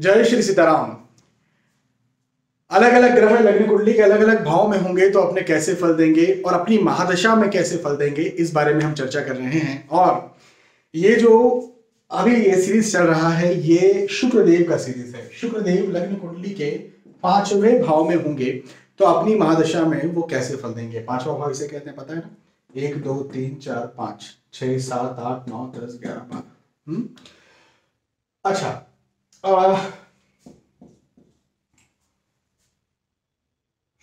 जय श्री सीताराम। अलग अलग ग्रह लग्न कुंडली के अलग अलग भाव में होंगे तो अपने कैसे फल देंगे और अपनी महादशा में कैसे फल देंगे, इस बारे में हम चर्चा कर रहे हैं। और ये जो अभी ये सीरीज़ चल रहा है, ये शुक्रदेव का सीरीज़ है। शुक्रदेव लग्न कुंडली के पाँचवें भाव में होंगे तो अपनी महादशा में वो कैसे फल देंगे? पांचवा भाव इसे कहते हैं, पता है ना? एक, दो, तीन, चार, पाँच, छह, सात, आठ, नौ, दस, ग्यारह, बारह। हम्म? अच्छा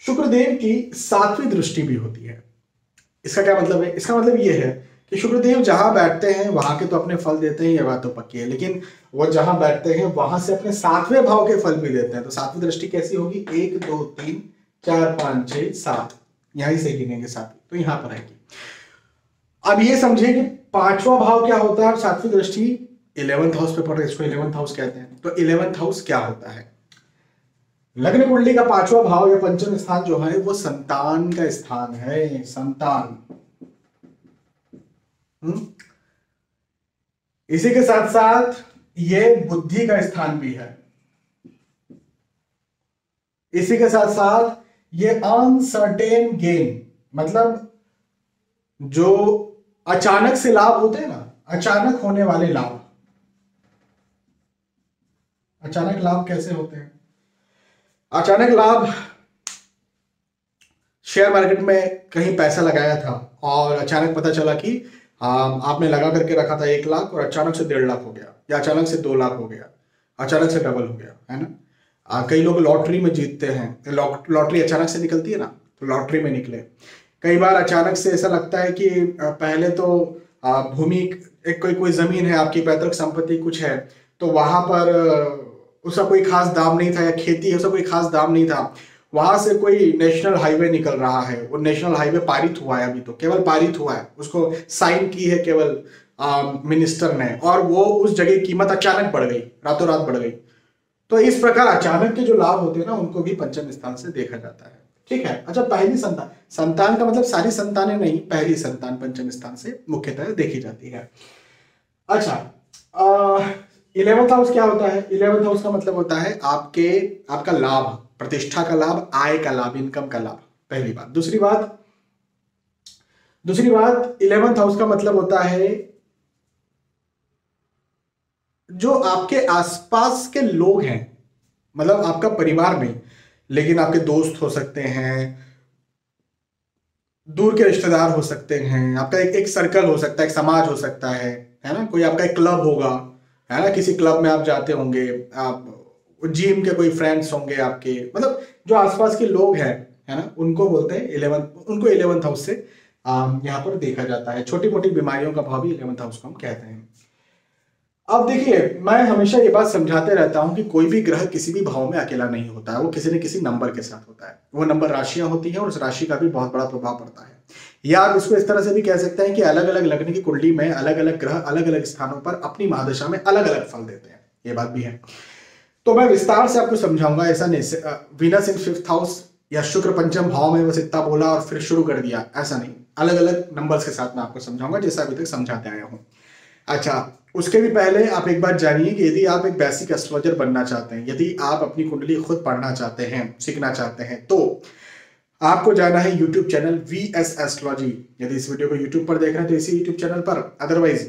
शुक्रदेव की सातवीं दृष्टि भी होती है। इसका क्या मतलब है? इसका मतलब ये है कि शुक्रदेव जहाँ बैठते हैं, वहाँ के तो अपने फल देते हैं, ये बात तो पक्की है, लेकिन वो जहाँ बैठते हैं, वहाँ से अपने सातवें भाव के फल भी देते हैं। तो सातवीं दृष्टि कैसी होगी? एक, दो, तीन, चार, पाँच, छह, सात। यहीं से गिनेंगे सातवीं तो यहाँ पर आएगी। अब ये समझिए कि पांचवा भाव क्या होता है सातवीं दृष्टि इलेवंथ हाउस पे पढ़ रहे इसको इलेवंथ हाउस कहते हैं। तो इलेवंथ हाउस क्या होता है? लग्न कुंडली का पांचवा भाव या पंचम स्थान जो है, वो संतान का स्थान है, संतान। हम्म? इसी के साथ साथ ये बुद्धि का स्थान भी है। इसी के साथ साथ ये अनसर्टेन गेन मतलब जो अचानक से लाभ होते हैं ना, अचानक होने वाले लाभ। अचानक लाभ कैसे होते हैं? अचानक लाभ शेयर मार्केट में कहीं पैसा लगाया था और अचानक पता चला कि आपने लगा करके रखा था एक लाख और अचानक से डेढ़ लाख हो गया या अचानक से दो लाख हो गया, अचानक से डबल हो गया, है ना? कई लोग लॉटरी में जीतते हैं लॉटरी अचानक से निकलती है ना तो लॉटरी में निकले। कई बार अचानक से ऐसा लगता है कि पहले तो भूमि एक कोई कोई ज़मीन है, आपकी पैतृक संपत्ति कुछ है तो वहाँ पर उसका कोई खास दाम नहीं था या खेती है, उसका कोई खास दाम नहीं था। वहाँ से कोई नेशनल हाईवे निकल रहा है, वो नेशनल हाईवे पारित हुआ है अभी तो केवल पारित हुआ है। उसको साइन की है केवल मिनिस्टर ने, और वो उस जगह कीमत अचानक बढ़ गई, रातों रात बढ़ गई। तो इस प्रकार अचानक के जो लाभ होते हैं ना, उनको भी पंचम स्थान से देखा जाता है। ठीक है? अच्छा पहली संतान संतान का मतलब सारी संतानें नहीं, पहली संतान पंचम स्थान से मुख्यतः देखी जाती है। अच्छा इलेवंथ हाउस क्या होता है? इलेवंथ हाउस का मतलब होता है आपके, आपका लाभ, प्रतिष्ठा का लाभ, आय का लाभ इनकम का लाभ, पहली बात। दूसरी बात दूसरी बात इलेवंथ हाउस का मतलब होता है जो आपके आसपास के लोग हैं मतलब आपका परिवार में, लेकिन आपके दोस्त हो सकते हैं, दूर के रिश्तेदार हो सकते हैं, आपका एक एक सर्कल हो सकता है, एक समाज हो सकता है है ना? कोई आपका एक क्लब होगा है ना? किसी क्लब में आप जाते होंगे, आप जिम के कोई फ्रेंड्स होंगे आपके मतलब जो आसपास के लोग हैं, है ना? उनको बोलते हैं इलेवंथ उनको इलेवंथ हाउस से यहाँ पर देखा जाता है। छोटी मोटी बीमारियों का भाव भी इलेवंथ हाउस को हम कहते हैं। अब देखिए, मैं हमेशा ये बात समझाते रहता हूँ कि कोई भी ग्रह किसी भी भाव में अकेला नहीं होता है। वो किसी न किसी नंबर के साथ होता है। वो नंबर राशियाँ होती हैं और उस राशि का भी बहुत बड़ा प्रभाव पड़ता है। या आप इसको इस तरह से भी कह सकते हैं कि अलग अलग लग्न की कुंडली में अलग अलग ग्रह अलग अलग स्थानों पर अपनी महादशा में अलग अलग फल देते हैं। ये बात भी है। तो मैं विस्तार से आपको समझाऊँगा, ऐसा नहीं वीनस इन फिफ्थ हाउस या शुक्र पंचम भाव में बस इतना बोला और फिर शुरू कर दिया, ऐसा नहीं। अलग अलग नंबर्स के साथ मैं आपको समझाऊँगा, जैसा अभी तक समझाते आया हूँ। अच्छा उसके भी पहले आप एक बात जानिए कि यदि आप एक बेसिक एस्ट्रोलॉजर बनना चाहते हैं, यदि आप अपनी कुंडली खुद पढ़ना चाहते हैं, सीखना चाहते हैं तो आपको जाना है YouTube channel V S astrology यदि इस वीडियो को यूट्यूब पर देख रहे हैं तो इसी यूट्यूब चैनल पर। अदरवाइज़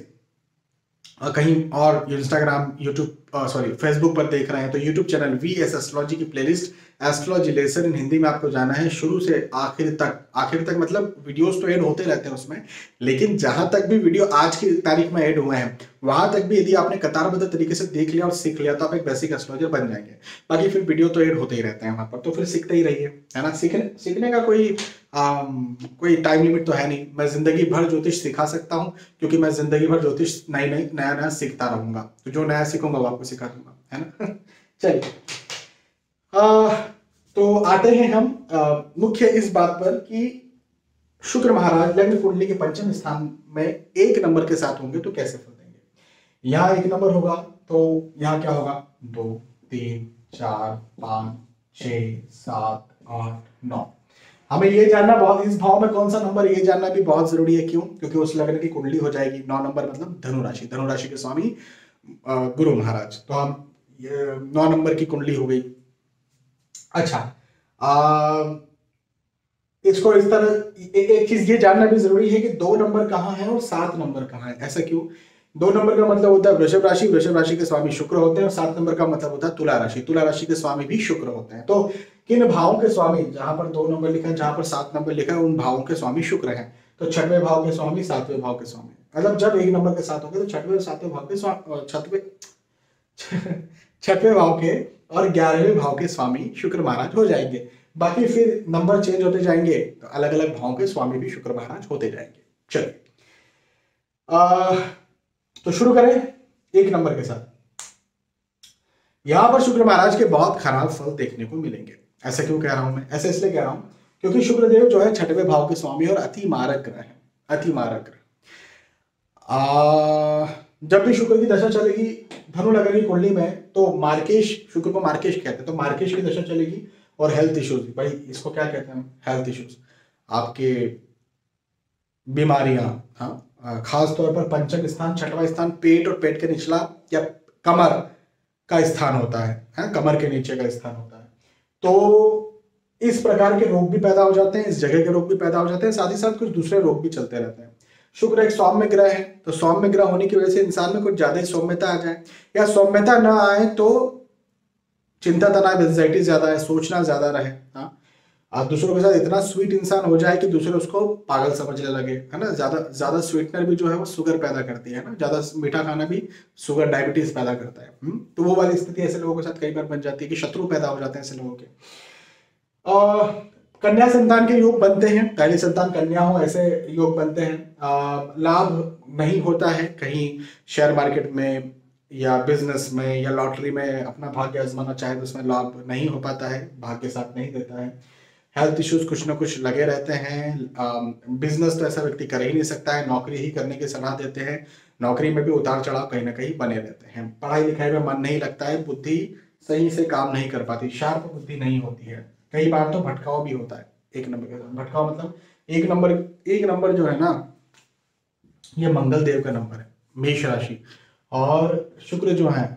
कहीं और इंस्टाग्राम यूट्यूब सॉरी फेसबुक पर देख रहे हैं तो YouTube channel V S astrology की playlist astrology lesson in Hindi में आपको जाना है शुरू से आखिर तक। आखिर तक मतलब वीडियोस तो ऐड होते रहते हैं उसमें लेकिन जहाँ तक भी वीडियो आज की तारीख में ऐड हुए हैं वहाँ तक भी यदि आपने कतारबद्ध तरीके से देख लिया और सीख लिया तो आप एक बेसिक एस्ट्रोलॉजर बन जाएँगे। बाकी फिर वीडियो तो ऐड होते ही रहते हैं वहाँ पर तो फिर सीखते ही रहिए है ना? सीखने सीखने का कोई आ, कोई टाइम लिमिट तो है नहीं। मैं ज़िंदगी भर ज्योतिष सिखा सकता हूँ क्योंकि मैं ज़िंदगी भर ज्योतिष नई नई नया नया सीखता रहूँगा। तो जो नया सीखूँगा वो आपको सिखा दूँगा है ना? चलिए। तो आते हैं हम आ, मुख्य इस बात पर कि शुक्र महाराज लग्न कुंडली के पंचम स्थान में एक नंबर के साथ होंगे तो कैसे फल देंगे? यहाँ एक नंबर होगा तो यहाँ क्या होगा? दो तीन चार पाँच छ सात आठ नौ। हमें ये जानना बहुत इस भाव में कौन सा नंबर ये जानना भी बहुत ज़रूरी है क्यों? क्योंकि उस लग्न की कुंडली हो जाएगी। नौ नंबर मतलब धनुराशि धनुराशि के स्वामी गुरु महाराज। तो हम नौ नंबर की कुंडली हो गई। अच्छा आ, इसको इस तरह एक, चीज़ ये जानना भी ज़रूरी है कि दो नंबर कहाँ है और सात नंबर कहाँ है ऐसा क्यों? दो नंबर का मतलब होता है वृषभ राशि वृषभ राशि के स्वामी शुक्र होते हैं और सात नंबर का मतलब होता है तुला राशि तुला राशि के स्वामी भी शुक्र होते हैं। तो किन भावों के स्वामी जहाँ पर दो नंबर लिखा है जहाँ पर सात नंबर लिखा है उन भावों के स्वामी शुक्र है। तो छठवें भाव के स्वामी सातवें भाव के स्वामी। मतलब जब एक नंबर के साथ होंगे तो छठवें और सातवें भाव के छठवें छठवें भाव के और ग्यारहवें भाव के स्वामी शुक्र महाराज हो जाएँगे। बाकी फिर नंबर चेंज होते जाएँगे तो अलग अलग भाव के स्वामी भी शुक्र महाराज होते जाएँगे। चलिए। तो शुरू करें एक नंबर के साथ। यहाँ पर शुक्र महाराज के बहुत खराब फल देखने को मिलेंगे। ऐसा क्यों कह रहा हूँ मैं? ऐसा इसलिए कह रहा हूँ, क्योंकि शुक्रदेव जो है छठवें भाव के स्वामी और अति मारक ग्रह है। अति मारक ग्रह। जब भी शुक्र की दशा चलेगी धनु लगेगी कुंडली में तो मार्केश शुक्र को मार्केश कहते हैं। तो मार्केश की दशा चलेगी और हेल्थ इश्यूज़ भाई इसको क्या कहते हैं हेल्थ इश्यूज़ आपके बीमारियाँ हाँ खास तौर पर पंचम स्थान छठवा स्थान पेट और पेट के निचला या कमर का स्थान होता है, है कमर के नीचे का स्थान होता है। तो इस प्रकार के रोग भी पैदा हो जाते हैं इस जगह के रोग भी पैदा हो जाते हैं साथ ही साथ कुछ दूसरे रोग भी चलते रहते हैं। शुक्र एक सौम्य ग्रह है। तो सौम्य ग्रह होने की वजह से इंसान में कुछ ज़्यादा ही सौम्यता आ जाए। या सौम्यता ना आए तो चिंता, तनाव एंजाइटी ज़्यादा है, सोचना ज़्यादा रहे। हाँ। आप दूसरों के साथ इतना स्वीट इंसान हो जाए कि दूसरे उसको पागल समझने लगे, है ना? ज़्यादा ज़्यादा स्वीटनर भी जो है वो शुगर पैदा करती है ना? ज़्यादा मीठा खाना भी शुगर डायबिटीज़ पैदा करता है। हुँ? हम्म? तो वो वाली स्थिति ऐसे लोगों के साथ कई बार बन जाती है कि शत्रु पैदा हो जाते हैं ऐसे लोगों के। कन्या संतान के योग बनते हैं, पहली संतान कन्या हो, ऐसे योग बनते हैं। लाभ नहीं होता है कहीं शेयर मार्केट में या बिज़नेस में या लॉटरी में अपना भाग्य आजमाना चाहे तो उसमें लाभ नहीं हो पाता है, भाग्य साथ नहीं देता है। हेल्थ इश्यूज़ कुछ ना कुछ लगे रहते हैं बिज़नेस तो ऐसा व्यक्ति कर ही नहीं सकता है, नौकरी ही करने की सलाह देते हैं, नौकरी में भी उतार चढ़ाव कहीं ना कहीं बने रहते हैं। पढ़ाई लिखाई में मन नहीं लगता है, बुद्धि सही से काम नहीं कर पाती शार्प बुद्धि नहीं होती है। कई बार तो भटकाव भी होता है। एक नंबर के भटकाव मतलब एक नंबर एक नंबर जो है ना, ये मंगल देव का नंबर है, मेष राशि। और शुक्र जो है,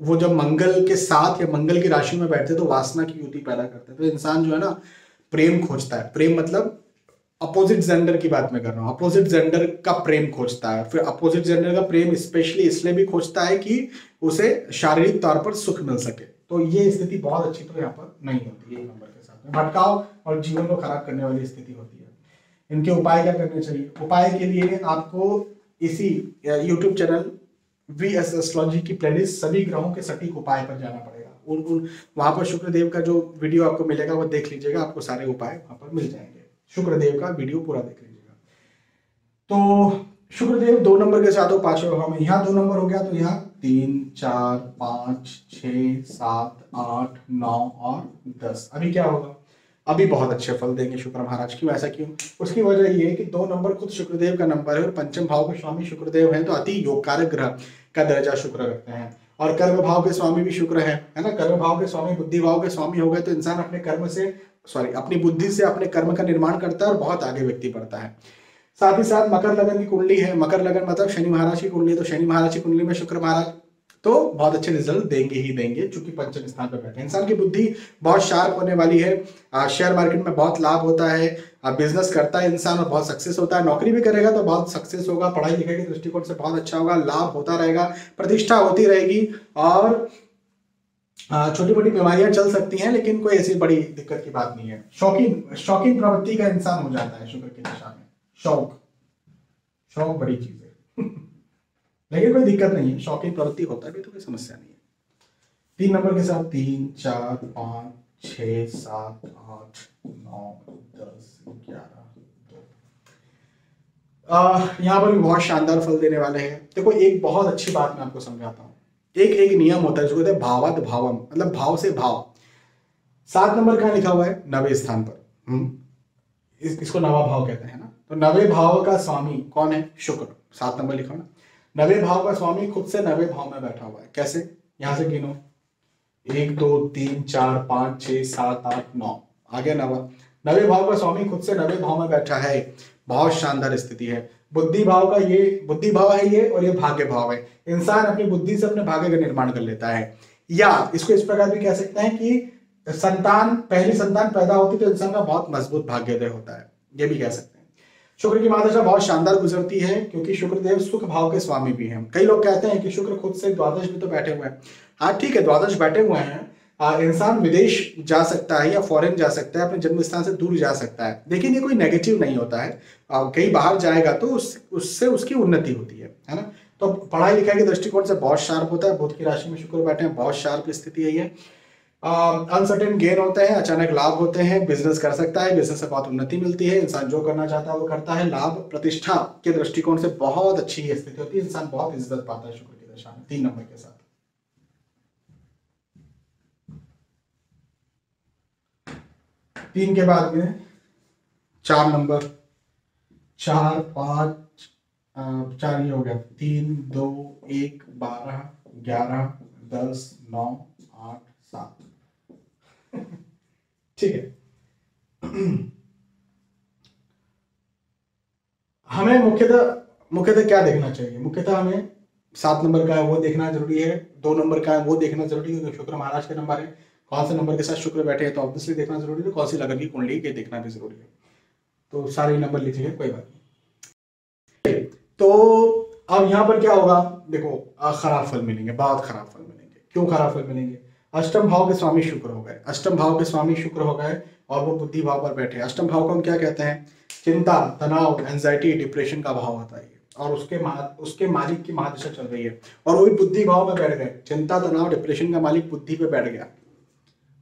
वो जब मंगल के साथ या मंगल की राशि में बैठते तो वासना की युति पैदा करते हैं। तो इंसान जो है ना, प्रेम खोजता है। प्रेम मतलब अपोजिट जेंडर की बात मैं कर रहा हूँ। अपोजिट जेंडर का प्रेम खोजता है। फिर अपोजिट जेंडर का प्रेम स्पेशली इसलिए भी खोजता है कि उसे शारीरिक तौर पर सुख मिल सके। तो ये स्थिति बहुत अच्छी तो यहाँ पर नहीं होती है एक नंबर के साथ में। भटकाव और जीवन को खराब करने वाली स्थिति होती है। इनके उपाय क्या करने चाहिए? उपाय के लिए आपको इसी YouTube channel V S astrology की प्लेलिस्ट सभी ग्रहों के सटीक उपाय पर जाना पड़ेगा। उन उन, वहाँ पर शुक्रदेव का जो वीडियो आपको मिलेगा, वो देख लीजिएगा, आपको सारे उपाय वहाँ पर मिल जाएँगे। शुक्रदेव का वीडियो पूरा देख लीजिएगा। तो शुक्रदेव दो नंबर के साथ हो पाँचवें भाव में। यहाँ दो नंबर हो गया तो यहाँ तीन चार, पाँच, छ, सात, आठ, नौ और दस। अभी क्या होगा? अभी बहुत अच्छे फल देंगे शुक्र महाराज क्यों? ऐसा क्यों? उसकी वजह ये है कि दो नंबर खुद शुक्रदेव का नंबर है और पंचम भाव के स्वामी शुक्रदेव हैं तो अति योगकारक ग्रह का दर्जा शुक्र रखते हैं। और कर्म भाव के स्वामी भी शुक्र है है ना? कर्म भाव के स्वामी, बुद्धि भाव के स्वामी हो गए तो इंसान अपने कर्म से सॉरी अपनी बुद्धि से अपने कर्म का निर्माण करता है और बहुत आगे व्यक्ति बढ़ता है। साथ ही साथ मकर लगन की कुंडली है। मकर लगन मतलब शनि महाराज की कुंडली तो शनि महाराज की कुंडली में शुक्र महाराज तो बहुत अच्छे रिज़ल्ट देंगे ही देंगे, चूँकि पंचम स्थान पर बैठे इंसान की बुद्धि बहुत शार्प होने वाली है। शेयर मार्केट में बहुत लाभ होता है। बिज़नेस करता है इंसान और बहुत सक्सेस होता है। नौकरी भी करेगा तो बहुत सक्सेस होगा। पढ़ाई लिखाई के दृष्टिकोण से बहुत अच्छा होगा। लाभ होता रहेगा। प्रतिष्ठा होती रहेगी और छोटी मोटी बीमारियाँ चल सकती हैं, लेकिन कोई ऐसी बड़ी दिक्कत की बात नहीं है। शौकीन शौकीन प्रवृत्ति का इंसान हो जाता है शुक्र की दिशा में। शौक। शौक बड़ी चीज़ है। लेकिन कोई दिक्कत नहीं है शौकीन प्रवृत्ति होता है तो कोई समस्या नहीं है। तीन नंबर के साथ तीन चार पाँच छ सात आठ नौ दस ग्यारह यहाँ पर भी बहुत शानदार फल देने वाले हैं। देखो एक बहुत अच्छी बात मैं आपको समझाता हूँ। एक एक नियम होता है जिसको कहते हैं भावात भावम मतलब भाव से भाव। सात नंबर कहाँ लिखा हुआ है? नवे स्थान पर। हम्म। इस, इसको नवा भाव कहते हैं ना? तो नवे भाव का स्वामी कौन है? शुक्र। सात नंबर लिखा ना? नवे भाव का स्वामी खुद से नवे भाव में बैठा हुआ है। कैसे? यहाँ से गिनो। एक, दो, तीन, चार, पाँच छ सात, आठ, नौ। आगे नवा। नवे भाव का स्वामी खुद से नवे भाव में बैठा है। बहुत शानदार स्थिति है। बुद्धि भाव का ये, बुद्धि भाव है ये और ये भाग्य भाव है। इंसान अपनी बुद्धि से अपने भाग्य का निर्माण कर लेता है। या इसको इस प्रकार भी कह सकते हैं कि संतान, पहली संतान पैदा होती तो इंसान का बहुत मज़बूत भाग्योदय होता है। ये भी कह सकते हैं। शुक्र की महादशा बहुत शानदार गुजरती है क्योंकि शुक्रदेव सुख भाव के स्वामी भी हैं। कई लोग कहते हैं कि शुक्र खुद से द्वादश में तो बैठे हुए हैं। हाँ ठीक है द्वादश बैठे हुए हैं। इंसान विदेश जा सकता है या फॉरेन जा सकता है अपने जन्म स्थान से दूर जा सकता है। लेकिन ये कोई नेगेटिव नहीं होता है। कहीं बाहर जाएगा तो उस, उससे उसकी उन्नति होती है है ना? तो पढ़ाई लिखाई के दृष्टिकोण से बहुत शार्प होता है। बुद्ध की राशि में शुक्र बैठे हैं बहुत शार्प स्थिति है अनसर्टेन गेन होते हैं, अचानक लाभ होते हैं बिज़नेस कर सकता है बिज़नेस से बहुत उन्नति मिलती है, इंसान जो करना चाहता है वो करता है। लाभ, प्रतिष्ठा के दृष्टिकोण से बहुत अच्छी स्थिति होती है, इंसान बहुत इज़्ज़त पाता है शुक्र की दशा में, तीन नंबर के साथ। तीन के बाद में चार नंबर। चार, पाँच चार ये हो गया। तीन, दो, एक, बारह, ग्यारह, दस, नौ, आठ, सात। ठीक है। हमें मुख्यतः मुख्यतः क्या देखना चाहिए? मुख्यतः हमें सात नंबर का है, वो देखना ज़रूरी है। दो नंबर का है, वो देखना ज़रूरी है, क्योंकि शुक्र महाराज के नंबर है। कौन से नंबर के साथ शुक्र बैठे हैं तो ऑब्वियसली देखना ज़रूरी है, कौन सी लगन की कुंडली के देखना भी ज़रूरी है। तो सारे नंबर लिख कोई बात नहीं। तो अब यहाँ पर क्या होगा? देखो खराब फल मिलेंगे, बहुत खराब फल मिलेंगे। क्यों खराब फल मिलेंगे? अष्टम भाव के स्वामी शुक्र हो गए। अष्टम भाव के स्वामी शुक्र हो गए और वो बुद्धि भाव पर बैठे। अष्टम भाव को हम क्या कहते हैं? चिंता, तनाव एंजाइटी डिप्रेशन का भाव होता है और उसके उसके मालिक की महादशा चल रही है। और वो भी बुद्धि भाव में बैठ गए। चिंता, तनाव डिप्रेशन का मालिक बुद्धि पे बैठ गया।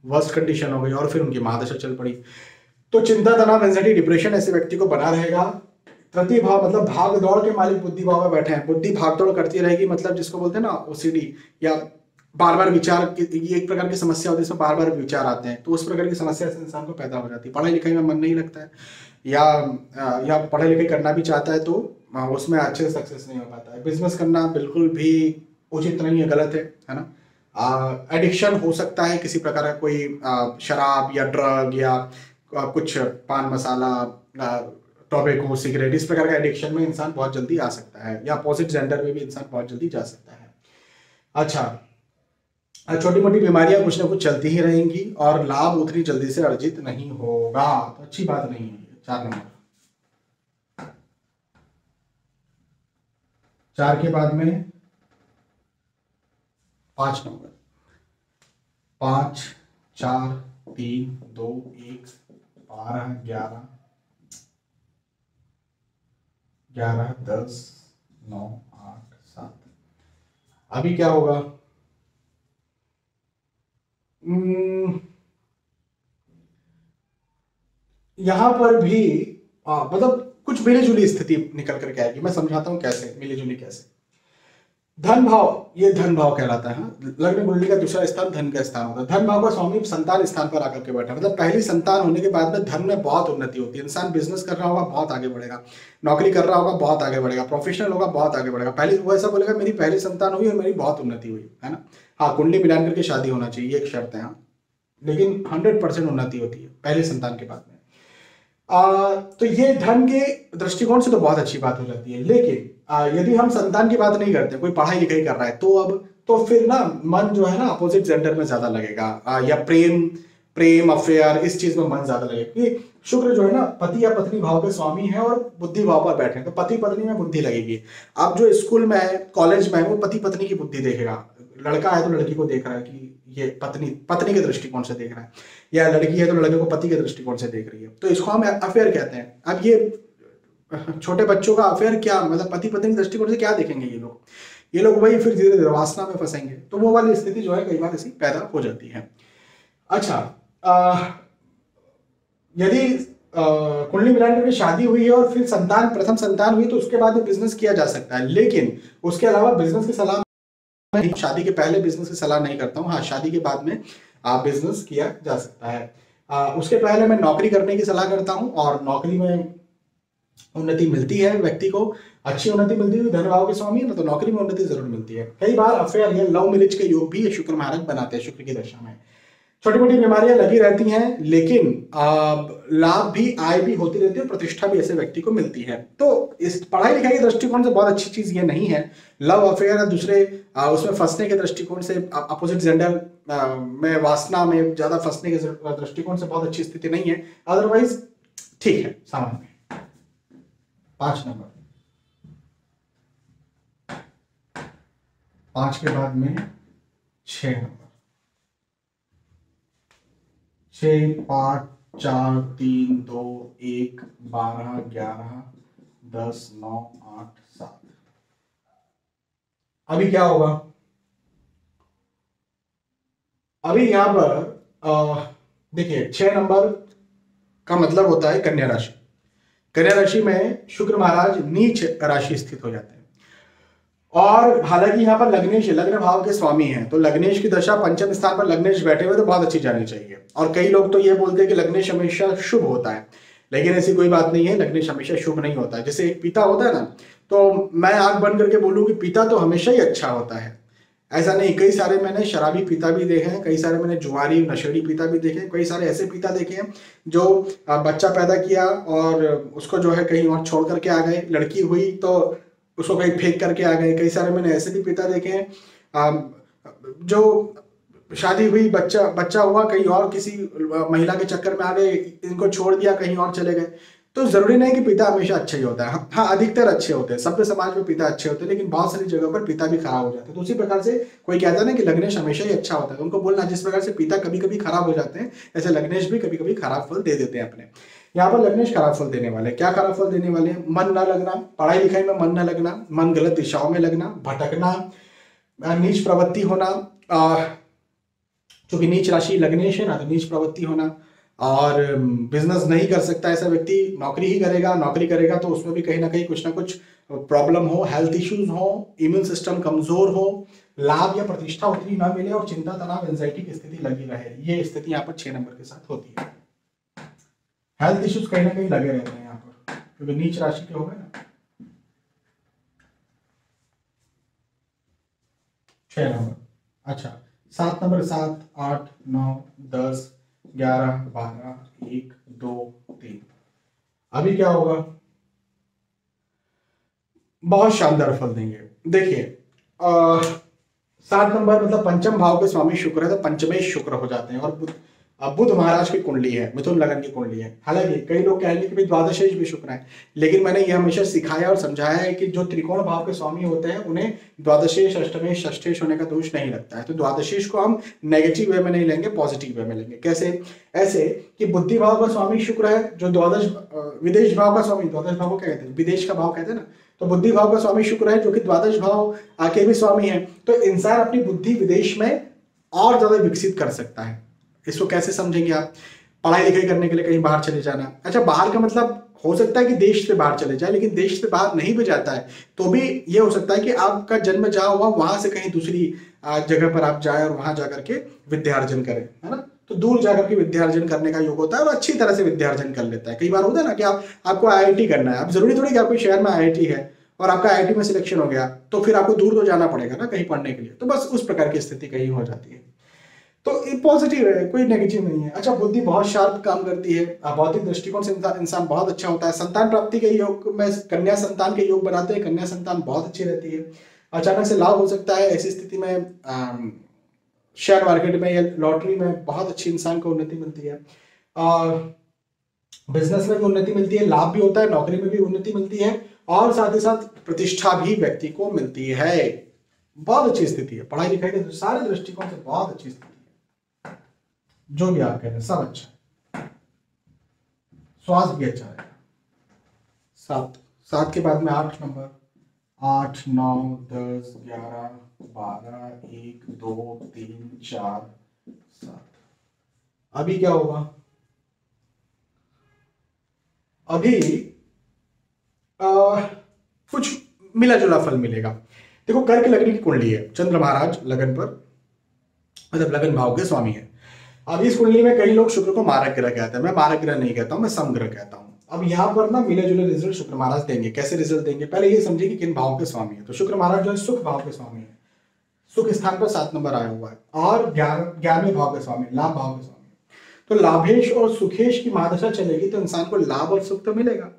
वर्स्ट कंडीशन हो गई और फिर उनकी महादशा चल पड़ी। तो चिंता, तनाव एंजाइटी डिप्रेशन ऐसे व्यक्ति को बना रहेगा। तृतीय भाव मतलब भाग दौड़ के मालिक बुद्धि भाव में बैठे हैं। बुद्धि भाग दौड़ करती रहेगी मतलब जिसको बोलते हैं ना ओसीडी या बार बार विचार ये एक प्रकार की समस्या होती है, इसमें बार बार विचार आते हैं। तो उस प्रकार की समस्या से इंसान को पैदा हो जाती है। पढ़ाई लिखाई में मन नहीं लगता है। या या पढ़ाई लिखाई करना भी चाहता है तो उसमें अच्छे से सक्सेस नहीं हो पाता है। बिज़नेस करना बिल्कुल भी उचित नहीं है, गलत है है ना? एडिक्शन हो सकता है किसी प्रकार का कोई शराब या ड्रग या कुछ पान मसाला टॉबेको सिगरेट इस प्रकार का एडिक्शन में इंसान बहुत जल्दी आ सकता है। या अपोजिट जेंडर में भी इंसान बहुत जल्दी जा सकता है। अच्छा छोटी मोटी बीमारियाँ कुछ ना कुछ चलती ही रहेंगी और लाभ उतनी जल्दी से अर्जित नहीं होगा। तो अच्छी बात नहीं है, चार नंबर। चार के बाद में पाँच नंबर। पाँच, चार, तीन, दो, एक, बारह, ग्यारह ग्यारह, दस, नौ, आठ, सात। अभी क्या होगा? यहाँ पर भी आ, मतलब कुछ मिली जुली स्थिति निकल करके आएगी। मैं समझाता हूँ कैसे मिली जुली कैसे। धन भाव ये धन भाव कहलाता है लग्न कुंडली का दूसरा स्थान धन का स्थान होता है। धन भाव का स्वामी संतान स्थान पर आकर के बैठा मतलब पहली संतान होने के बाद में धन में बहुत उन्नति होती है। इंसान बिज़नेस कर रहा होगा बहुत आगे बढ़ेगा। नौकरी कर रहा होगा बहुत आगे बढ़ेगा। प्रोफेशनल होगा बहुत आगे बढ़ेगा। पहले वो ऐसा बोलेगा मेरी पहली संतान हुई और मेरी बहुत उन्नति हुई है ना? हाँ कुंडली मिलान करके शादी होना चाहिए एक शर्त है हाँ। लेकिन हंड्रेड परसेंट उन्नति होती है पहले संतान के बाद में। आ, तो ये धन के दृष्टिकोण से तो बहुत अच्छी बात हो जाती है लेकिन आ, यदि हम संतान की बात नहीं करते कोई पढ़ाई लिखाई कर रहा है तो अब तो फिर ना मन जो है ना अपोजिट जेंडर में ज़्यादा लगेगा आ, या प्रेम प्रेम अफेयर इस चीज़ में मन ज़्यादा लगेगा। क्योंकि शुक्र जो है ना पति या पत्नी भाव के स्वामी है और बुद्धि भाव पर बैठे हैं तो पति पत्नी में बुद्धि लगेगी। अब जो स्कूल में है कॉलेज में है वो पति पत्नी की बुद्धि देखेगा लड़का है तो लड़की को देख रहा है कि ये पत्नी पत्नी के दृष्टिकोण से देख रहा है। या लड़की है तो लड़के को पति के दृष्टिकोण से देख रही है। तो इसको हम अफेयर कहते हैं। अब ये छोटे बच्चों का अफेयर क्या मतलब पति, पत्नी के दृष्टिकोण से क्या देखेंगे ये लोग? ये लोग वही फिर धीरे धीरे वासना में फंसेंगे। तो वो वाली स्थिति जो है, कई बार ऐसी पैदा हो जाती है। अच्छा यदि कुंडली मिलान करके शादी हुई है और फिर संतान, प्रथम संतान हुई तो उसके बाद बिज़नेस किया जा सकता है। लेकिन उसके अलावा बिज़नेस की सलाह मैं शादी के पहले बिज़नेस की सलाह नहीं करता हूँ। हाँ शादी के बाद में आप बिज़नेस किया जा सकता है। आ, उसके पहले मैं नौकरी करने की सलाह करता हूँ और नौकरी में उन्नति मिलती है व्यक्ति को अच्छी उन्नति मिलती है धनभाव के स्वामी ना तो नौकरी में उन्नति ज़रूर मिलती है। कई बार अफेयर या लव मैरिज के योग भी शुक्र महाराज बनाते हैं शुक्र की दशा में। छोटी मोटी बीमारियाँ लगी रहती हैं, लेकिन लाभ भी, आय भी होती रहती है प्रतिष्ठा भी ऐसे व्यक्ति को मिलती है। तो इस पढ़ाई लिखाई के दृष्टिकोण से बहुत अच्छी चीज़ ये नहीं है। लव अफेयर दूसरे उसमें फंसने के दृष्टिकोण से अपोजिट जेंडर में वासना में ज़्यादा फंसने के दृष्टिकोण से बहुत अच्छी स्थिति नहीं है। अदरवाइज़ ठीक है, सामान्य। पाँच नंबर। पाँच के बाद में छ नंबर। छ पाँच, चार, तीन, दो, एक, बारह, ग्यारह, दस, नौ, आठ, सात। अभी क्या होगा? अभी यहाँ पर देखिए, छह नंबर का मतलब होता है कन्या राशि। कन्या राशि में शुक्र महाराज नीच राशि स्थित हो जाते हैं। और हालाँकि यहाँ पर लग्नेश लग्न भाव के स्वामी हैं तो लग्नेश की दशा पंचम स्थान पर लग्नेश बैठे हुए तो बहुत अच्छी जानी चाहिए। और कई लोग तो ये बोलते हैं कि लग्नेश हमेशा शुभ होता है, लेकिन ऐसी कोई बात नहीं है, लग्नेश हमेशा शुभ नहीं होता है। जैसे एक पिता होता है ना तो मैं आँख बंद करके बोलूँ कि पिता तो हमेशा ही अच्छा होता है। ऐसा नहीं, कई सारे मैंने शराबी पिता भी देखे हैं, कई सारे मैंने जुआरी, नशेड़ी पिता भी देखे हैं, कई सारे ऐसे पिता देखे हैं, जो बच्चा पैदा किया और उसको जो है कहीं और छोड़ करके आ गए, लड़की हुई तो उसको कहीं फेंक करके आ गए। कई सारे मैंने ऐसे भी पिता देखे हैं। जो शादी हुई, बच्चा बच्चा हुआ, कहीं और किसी महिला के चक्कर में आ गए, इनको छोड़ दिया, कहीं और चले गए। तो ज़रूरी नहीं कि पिता हमेशा अच्छा ही होता है। हाँ अधिकतर अच्छे होते हैं। सभ्य समाज में पिता अच्छे होते हैं, लेकिन बहुत सारी जगहों पर पिता भी खराब हो जाते हैं। तो उसी प्रकार से कोई कहता है ना कि लग्नेश हमेशा ही अच्छा होता है। उनको बोलना, जिस प्रकार से पिता कभी कभी खराब हो जाते हैं, ऐसे लग्नेश भी कभी कभी खराब फल दे देते हैं अपने। यहाँ पर लग्नेश खराब फल देने वाले क्या खराब फल देने वाले हैं? मन ना लगना, पढ़ाई लिखाई में मन ना लगना, मन गलत दिशाओं में लगना, भटकना नीच प्रवृत्ति होना क्योंकि नीच राशि लग्नेश है ना तो नीच प्रवृत्ति होना, और बिज़नेस नहीं कर सकता ऐसा व्यक्ति, नौकरी ही करेगा, नौकरी करेगा तो उसमें भी कहीं ना कहीं कुछ ना कुछ प्रॉब्लम हो हेल्थ इश्यूज़ हो इम्यून सिस्टम कमज़ोर हो, लाभ या प्रतिष्ठा उतनी ना मिले और चिंता, तनाव एंजाइटी की स्थिति लगी रहे। ये स्थिति यहाँ पर छह नंबर के साथ होती है। हेल्थ इश्यूज़ कहीं ना कहीं लगे रहते हैं यहाँ पर, क्योंकि नीच राशि के हो गए ना। छह नंबर। अच्छा सात नंबर, सात, आठ, नौ, दस, ग्यारह, बारह, एक, दो, तीन। अभी क्या होगा? बहुत शानदार फल देंगे। देखिए सात नंबर मतलब पंचम भाव के स्वामी शुक्र है तो पंचमेश शुक्र हो जाते हैं। और बुद्ध महाराज की कुंडली है, मिथुन लगन की कुंडली है। हालाँकि कई लोग कहेंगे कि द्वादशेश भी शुक्र है, लेकिन मैंने यह हमेशा सिखाया और समझाया है कि जो त्रिकोण भाव के स्वामी होते हैं, उन्हें द्वादशेश अष्टमेश षष्ठेश होने का दोष नहीं लगता है। तो द्वादशेश को हम नेगेटिव वे में नहीं लेंगे पॉजिटिव वे में लेंगे। कैसे? ऐसे कि बुद्धि भाव का स्वामी शुक्र है, जो द्वादश विदेश भाव का स्वामी, द्वादश भाव को क्या कहते हैं? विदेश का भाव कहते हैं ना? तो बुद्धि भाव का स्वामी शुक्र है, जो कि द्वादश भाव आके भी स्वामी है। तो इंसान अपनी बुद्धि विदेश में और ज़्यादा विकसित कर सकता है। इसको कैसे समझेंगे आप? पढ़ाई लिखाई करने के लिए कहीं बाहर चले जाना। अच्छा बाहर का मतलब हो सकता है कि देश से बाहर चले जाए, लेकिन देश से बाहर नहीं भी जाता है तो भी ये हो सकता है कि आपका जन्म जहाँ हुआ, वहाँ से कहीं दूसरी जगह पर आप जाए और वहाँ जाकर के विद्यार्जन करें, है ना? तो दूर जाकर के विद्यार्जन करने का योग होता है और अच्छी तरह से विद्यार्जन कर लेता है। कई बार होता है ना कि आप, आपको आईआईटी करना है। आप ज़रूरी थोड़ी कि आपके शहर में आईआईटी है और आपका आईआईटी में सिलेक्शन हो गया तो फिर आपको दूर तो जाना पड़ेगा ना कहीं पढ़ने के लिए। तो बस उस प्रकार की स्थिति कहीं हो जाती है। तो ये पॉजिटिव है, कोई नेगेटिव नहीं है। अच्छा बुद्धि बहुत शार्प काम करती है। भौतिक दृष्टिकोण से इंसान बहुत अच्छा होता है। संतान प्राप्ति के योग में कन्या संतान के योग बनाते हैं, कन्या संतान बहुत अच्छी रहती है। अचानक से लाभ हो सकता है ऐसी स्थिति में शेयर मार्केट में या लॉटरी में बहुत अच्छी इंसान को उन्नति मिलती है। और बिज़नेस में भी उन्नति मिलती है, लाभ भी होता है, नौकरी में भी उन्नति मिलती है और साथ ही साथ प्रतिष्ठा भी व्यक्ति को मिलती है। बहुत अच्छी स्थिति है। पढ़ाई लिखाई के सारे दृष्टिकोण से बहुत अच्छी स्थिति जो भी आप कह रहे हैं सब अच्छा है। स्वास्थ्य भी अच्छा है। सात सात के बाद में आठ नंबर। आठ नौ दस ग्यारह बारह एक दो तीन चार सात। अभी क्या होगा? अभी आ, कुछ मिला जुला फल मिलेगा। देखो कर्क लग्न की कुंडली है। चंद्र महाराज लगन पर मतलब लगन भाव के स्वामी है। अब इस कुंडली में कई लोग शुक्र को मारक ग्रह कहते हैं। मैं मारक ग्रह नहीं कहता हूँ, मैं समग्रह कहता हूँ। अब यहाँ पर ना मिले जुले रिज़ल्ट शुक्र महाराज देंगे। कैसे रिज़ल्ट देंगे? पहले ये समझिए कि किन भाव के स्वामी है। तो शुक्र महाराज जो है, सुख भाव के स्वामी है। सुख स्थान पर सात नंबर आया हुआ है। और ग्यारह, ग्यारहवें भाव के स्वामी लाभ भाव के स्वामी तो लाभेश और सुखेश की महादशा चलेगी तो इंसान को लाभ और सुख तो मिलेगा।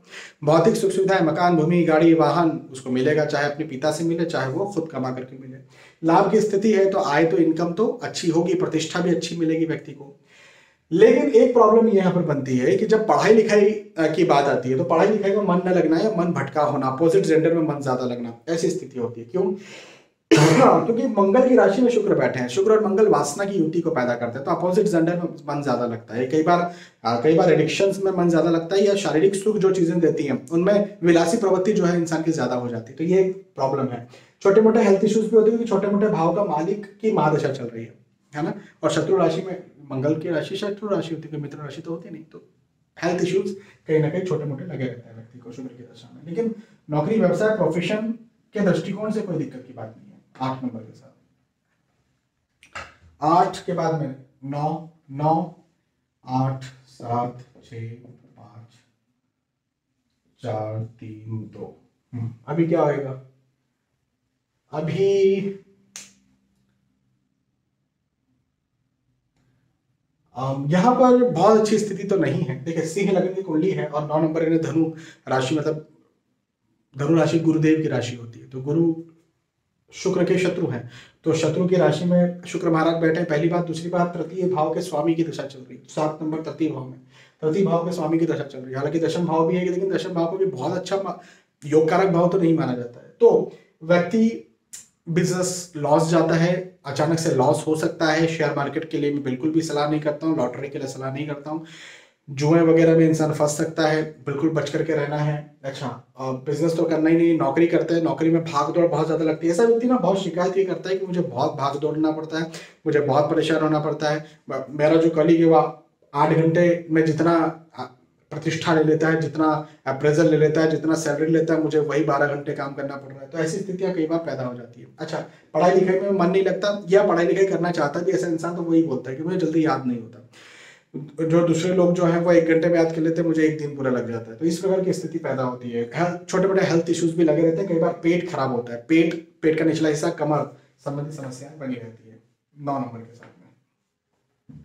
भौतिक सुख सुविधाएँ, मकान, भूमि, गाड़ी, वाहन, उसको मिलेगा, चाहे अपने पिता से मिले, चाहे वो खुद कमा करके मिले। लाभ की स्थिति है तो आय तो इनकम तो अच्छी होगी, प्रतिष्ठा भी अच्छी मिलेगी व्यक्ति को। लेकिन एक प्रॉब्लम यहाँ पर बनती है कि जब पढ़ाई लिखाई की बात आती है तो पढ़ाई लिखाई में मन न लगना या मन भटका होना अपोजिट जेंडर में मन ज़्यादा लगना, ऐसी स्थिति होती है। क्यों? क्योंकि मंगल की राशि में शुक्र बैठे हैं। शुक्र और मंगल वासना की युति को पैदा करते हैं। तो अपोजिट जेंडर में मन ज़्यादा लगता है। कई बार कई बार एडिक्शन में मन ज़्यादा लगता है या शारीरिक सुख जो चीज़ें देती हैं, उनमें विलासी प्रवृत्ति जो है इंसान की ज़्यादा हो जाती है। तो ये एक प्रॉब्लम है। छोटे मोटे हेल्थ इश्यूज़ भी होते हैं, क्योंकि छोटे मोटे भाव का मालिक की महादशा चल रही है। है ना? और शत्रु राशि में मंगल की राशि, शत्रु राशि होती है मित्र राशि तो होती नहीं। तो हेल्थ इश्यूज़ कहीं ना कहीं छोटे मोटे लगे रहते हैं व्यक्ति को शुक्र की दशा में। लेकिन नौकरी, व्यवसाय प्रोफेशन के दृष्टिकोण से कोई दिक्कत की बात नहीं। है आठ नंबर के साथ। आठ के बाद में नौ नौ आठ सात छ पाँच चार तीन दो। हम्म, अभी क्या होएगा अभी यहाँ पर बहुत अच्छी स्थिति तो नहीं है। देखिए सिंह लगन की कुंडली है और नौ नंबर धनु राशि मतलब धनु राशि गुरुदेव की राशि होती है। तो गुरु शुक्र के शत्रु हैं। तो शत्रु की राशि में शुक्र महाराज बैठे पहली बात, दूसरी बात, तृतीय भाव के स्वामी की दशा चल रही सात नंबर तृतीय भाव में। तृतीय भाव के स्वामी की दशा चल रही है। हालाँकि दशम भाव भी है, लेकिन दशम भाव को भी बहुत अच्छा योग कारक भाव तो नहीं माना जाता है। तो व्यक्ति बिज़नेस लॉस जाता है, अचानक से लॉस हो सकता है। शेयर मार्केट के लिए मैं बिल्कुल भी सलाह नहीं करता हूँ लॉटरी के लिए सलाह नहीं करता हूँ। जुए वगैरह में इंसान फंस सकता है, बिल्कुल बच करके रहना है। अच्छा और बिज़नेस तो करना ही नहीं, नौकरी करते हैं, नौकरी में भाग दौड़ बहुत ज़्यादा लगती है। ऐसा व्यक्ति ना बहुत शिकायत ये करता है कि मुझे बहुत भाग दौड़ना पड़ता है, मुझे बहुत परेशान होना पड़ता है। मेरा जो कलीग है, वह आठ घंटे में जितना प्रतिष्ठा ले लेता है, जितना अप्रेजल ले लेता है, जितना सैलरी लेता है, मुझे वही बारह घंटे काम करना पड़ रहा है। तो ऐसी स्थितियाँ कई बार पैदा हो जाती है। अच्छा पढ़ाई लिखाई में मन नहीं लगता, या पढ़ाई लिखाई करना चाहता भी ऐसा इंसान तो वही बोलता है कि मुझे जल्दी याद नहीं होता। जो दूसरे लोग जो है, वो एक घंटे में याद कर लेते हैं, मुझे एक दिन पूरा लग जाता है। तो इस प्रकार की स्थिति पैदा होती है। छोटे मोटे हेल्थ इश्यूज़ भी लगे रहते हैं, कई बार पेट खराब होता है। पेट पेट का निचला हिस्सा कमर संबंधी समस्याएँ बनी रहती है, नौ नंबर के साथ में।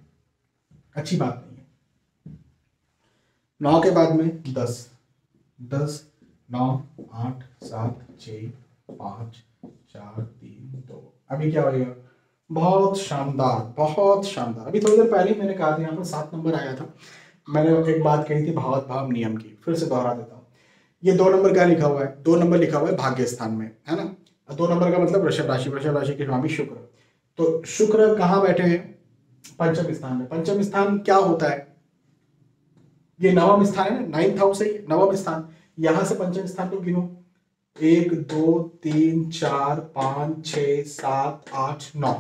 अच्छी बात नहीं है। नौ के बाद में दस। दस, नौ, आठ, सात छ पाँच, चार, तीन, दो। अभी क्या होगा बहुत शानदार बहुत शानदार। अभी थोड़ी देर पहले मैंने कहा था, यहाँ पर सात नंबर आया था। मैंने एक बात कही थी भावत भाव नियम की। फिर से दोहरा देता हूँ। ये दो नंबर क्या लिखा हुआ है? दो नंबर लिखा हुआ है भाग्य स्थान में, है ना? दो नंबर का मतलब वृषभ राशि वृषभ राशि के स्वामी शुक्र। तो शुक्र कहाँ बैठे हैं? पंचम स्थान में। पंचम स्थान क्या होता है? ये नवम स्थान है नाइन्थ हाउस है नवम स्थान। यहाँ से पंचम स्थान को गिनो। एक, दो, तीन, चार, पाँच, छ, सात, आठ, नौ।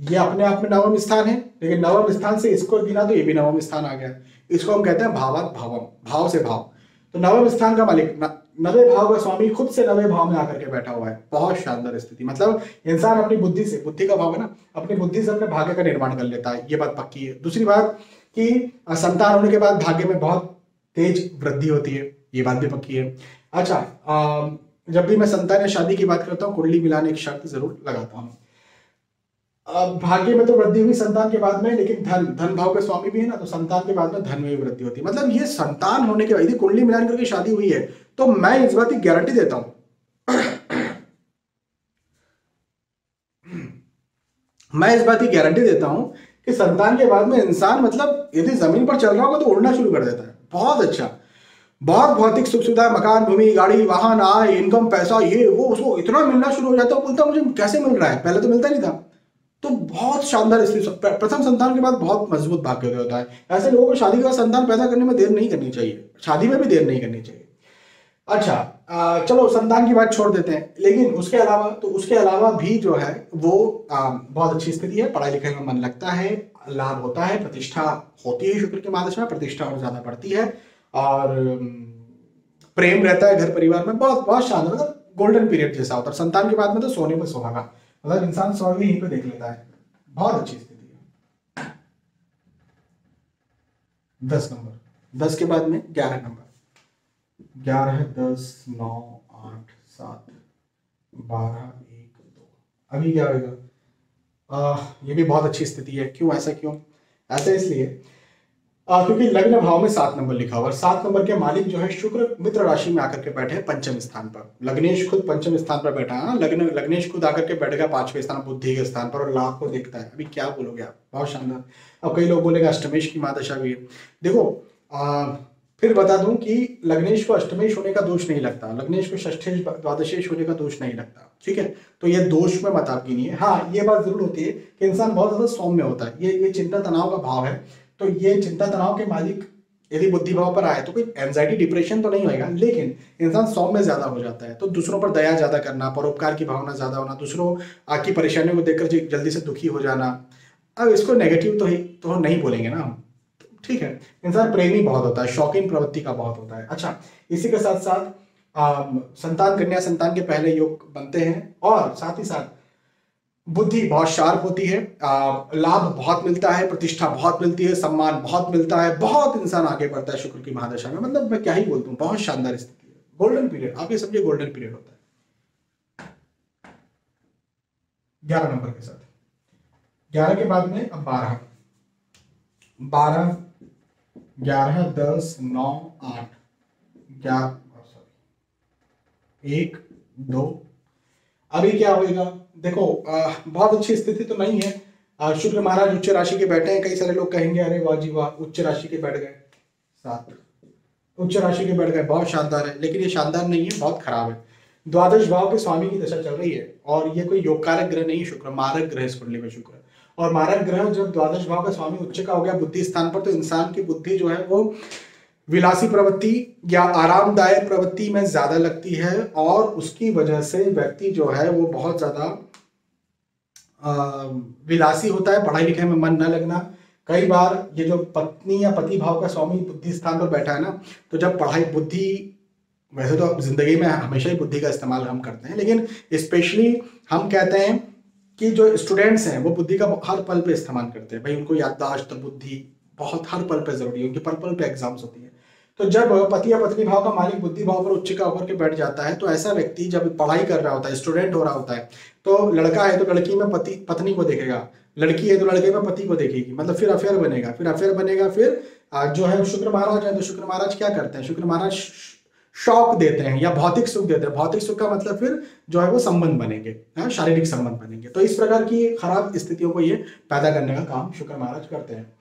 ये अपने आप में नवम स्थान है, लेकिन नवम स्थान से इसको गिना तो ये भी नवम स्थान आ गया। इसको हम कहते हैं भावत भावम, भाव से भाव। तो नवम स्थान का मालिक नवे भाव का स्वामी खुद से नवे भाव में आकर के बैठा हुआ है। बहुत शानदार स्थिति। मतलब इंसान अपनी बुद्धि से, बुद्धि का भाव है ना, अपनी बुद्धि से अपने भाग्य का निर्माण कर लेता है। ये बात पक्की है। दूसरी बात कि संतान होने के बाद भाग्य में बहुत तेज वृद्धि होती है। ये बात भी पक्की है। अच्छा जब भी मैं संतान या शादी की बात करता हूँ, कुंडली मिलाने की शर्त ज़रूर लगाता हूँ। भाग्य में तो वृद्धि हुई संतान के बाद में, लेकिन धन धन भाव के स्वामी भी है ना तो संतान के बाद में धन में भी वृद्धि होती है। मतलब ये संतान होने के बाद, यदि कुंडली मिलान करके शादी हुई है तो मैं इस बात की गारंटी देता हूँ। मैं इस बात की गारंटी देता हूँ कि संतान के बाद में इंसान मतलब यदि ज़मीन पर चल रहा होगा तो उड़ना शुरू कर देता है। बहुत अच्छा। बहुत भौतिक सुख सुविधा, मकान, भूमि, गाड़ी, वाहन, आय इनकम पैसा, ये, वो, उसको इतना मिलना शुरू हो जाता है, बोलता मुझे कैसे मिल रहा है? पहले तो मिलता नहीं था। तो बहुत शानदार स्थिति प्रथम संतान के बाद बहुत मज़बूत भाग्य होता है। ऐसे लोगों को शादी के बाद संतान पैदा करने में देर नहीं करनी चाहिए। शादी में भी देर नहीं करनी चाहिए। अच्छा चलो, संतान की बात छोड़ देते हैं। लेकिन उसके अलावा तो उसके अलावा भी जो है, वो बहुत अच्छी स्थिति है। पढ़ाई लिखाई में मन लगता है, लाभ होता है, प्रतिष्ठा होती है शुक्र के माध्यम में प्रतिष्ठा और ज़्यादा बढ़ती है। और प्रेम रहता है घर परिवार में। बहुत बहुत शानदार मतलब गोल्डन पीरियड जैसा होता है। संतान के बाद में तो सोने में सुहागा। मतलब इंसान स्वर्ग यहीं पे देख लेता है बहुत अच्छी स्थिति है। दस नंबर। दस के बाद में ग्यारह नंबर। ग्यारह दस नौ आठ सात बारह एक दो। अभी क्या होगा? ये भी बहुत अच्छी स्थिति है। क्यों? ऐसा क्यों? ऐसा इसलिए क्योंकि लग्न भाव में सात नंबर लिखा हुआ सात नंबर के मालिक जो है शुक्र मित्र राशि में आकर के बैठे हैं पंचम स्थान पर। लग्नेश खुद पंचम स्थान पर बैठा है लग्न लग्नेश खुद आकर के बैठेगा पाँचवें स्थान बुद्धि के स्थान पर और लाभ को देखता है। अभी क्या बोलोगे आप? बहुत शानदार। अब कई लोग बोलेगा अष्टमेश की मादशा भी है। देखो आ, फिर बता दूँ कि लग्नेश को अष्टमेश होने का दोष नहीं लगता। लग्नेश को षष्ठेश द्वादशेश होने का दोष नहीं लगता। ठीक है? तो ये दोष में मत आपकी नहीं है हाँ ये बात ज़रूर होती है कि इंसान बहुत ज़्यादा सौम्य होता है। ये ये चिंता तनाव का भाव है। तो ये चिंता तनाव के मालिक यदि बुद्धि भाव पर आए तो कोई एंजाइटी डिप्रेशन तो नहीं होएगा। लेकिन इंसान सौम्य ज़्यादा हो जाता है तो दूसरों पर दया ज़्यादा करना, परोपकार की भावना ज़्यादा होना, दूसरों की परेशानियों को देखकर जल्दी से दुखी हो जाना। अब इसको नेगेटिव तो ही तो नहीं बोलेंगे ना हम। ठीक है, इंसान प्रेमी बहुत होता है शौकीन प्रवृत्ति का बहुत होता है। अच्छा इसी के साथ साथ संतान कन्या, संतान के पहले योग बनते हैं, और साथ ही साथ बुद्धि बहुत शार्प होती है लाभ बहुत मिलता है, प्रतिष्ठा बहुत मिलती है, सम्मान बहुत मिलता है, बहुत इंसान आगे बढ़ता है शुक्र की महादशा में। मतलब मैं क्या ही बोलता हूँ बहुत शानदार स्थिति है। गोल्डन पीरियड आप ये समझिए गोल्डन पीरियड होता है। ग्यारह नंबर के साथ। ग्यारह के बाद में अब बारह। बारह, ग्यारह, दस, नौ, आठ। ग्यारह, सॉरी। एक, दो। अभी क्या होगा देखो आ, बहुत अच्छी स्थिति तो नहीं है। शुक्र महाराज उच्च राशि के बैठे हैं। कई सारे लोग कहेंगे अरे वाह जी वाह उच्च राशि के बैठ गए। सात। उच्च राशि के बैठ गए बहुत शानदार है। लेकिन ये शानदार नहीं है बहुत खराब है। द्वादश भाव के स्वामी की दशा चल रही है और ये कोई योगकारक ग्रह नहीं शुक्र मारक ग्रह इस कुंडली में शुक्र और मारक ग्रह जब द्वादश भाव का स्वामी उच्च का हो गया बुद्धि स्थान पर तो इंसान की बुद्धि जो है वो विलासी प्रवृत्ति या आरामदायक प्रवृत्ति में ज़्यादा लगती है और उसकी वजह से व्यक्ति जो है वो बहुत ज़्यादा विलासी होता है, पढ़ाई लिखाई में मन न लगना। कई बार ये जो पत्नी या पति भाव का स्वामी बुद्धि स्थान पर बैठा है ना तो जब पढ़ाई बुद्धि, वैसे तो ज़िंदगी में हमेशा ही बुद्धि का इस्तेमाल हम करते हैं, लेकिन स्पेशली हम कहते हैं कि जो स्टूडेंट्स हैं, वो बुद्धि का हर पल पे इस्तेमाल करते हैं। भाई उनको याददाश्त, बुद्धि, बहुत हर पल पे ज़रूरी है, उनकी पल पल पे एग्ज़ाम्स होती है। तो जब पति या पत्नी भाव का मालिक बुद्धि भाव पर उच्च का होकर के बैठ जाता है तो ऐसा व्यक्ति जब पढ़ाई कर रहा होता है स्टूडेंट हो रहा होता है तो लड़का है तो लड़की में पति, पत्नी को देखेगा। लड़की है तो लड़के में पति को देखेगी। मतलब फिर अफेयर बनेगा, फिर अफेयर बनेगा, फिर जो है शुक्र महाराज है तो शुक्र महाराज क्या करते हैं? शुक्र महाराज शौक देते हैं या भौतिक सुख देते हैं। भौतिक सुख का मतलब फिर जो है वो संबंध बनेंगे शारीरिक संबंध बनेंगे। तो इस प्रकार की खराब स्थितियों को ये पैदा करने का काम शुक्र महाराज करते हैं।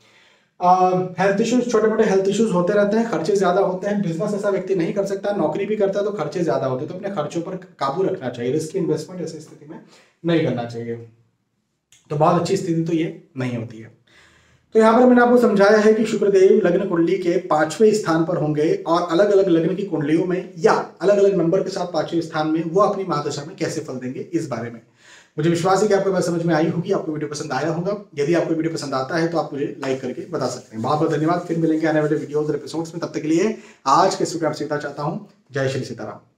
हेल्थ इश्यूज़ छोटे मोटे हेल्थ इश्यूज़ होते रहते हैं, खर्चे ज़्यादा होते हैं। बिज़नेस ऐसा व्यक्ति नहीं कर सकता, नौकरी भी करता है तो खर्चे ज़्यादा होते हैं। तो अपने खर्चों पर काबू रखना चाहिए। रिस्क इन्वेस्टमेंट ऐसी स्थिति में नहीं करना चाहिए। तो बहुत अच्छी स्थिति तो ये नहीं होती है। तो यहाँ पर मैंने आपको समझाया है कि शुक्रदेव लग्न कुंडली के पाँचवें स्थान पर होंगे और अलग अलग लग्न की कुंडलियों में या अलग अलग नंबर के साथ पाँचवें स्थान में वो अपनी महादशा में कैसे फल देंगे इस बारे में। मुझे विश्वास है कि आपको बात समझ में आई होगी, आपको वीडियो पसंद आया होगा। यदि आपको वीडियो पसंद आता है तो आप मुझे लाइक करके बता सकते हैं। बहुत बहुत धन्यवाद। फिर मिलेंगे आने वाले वीडियोज़ और एपिसोड्स में। तब तक के लिए आज के आप आपसे चाहता हूँ। जय श्री सीताराम।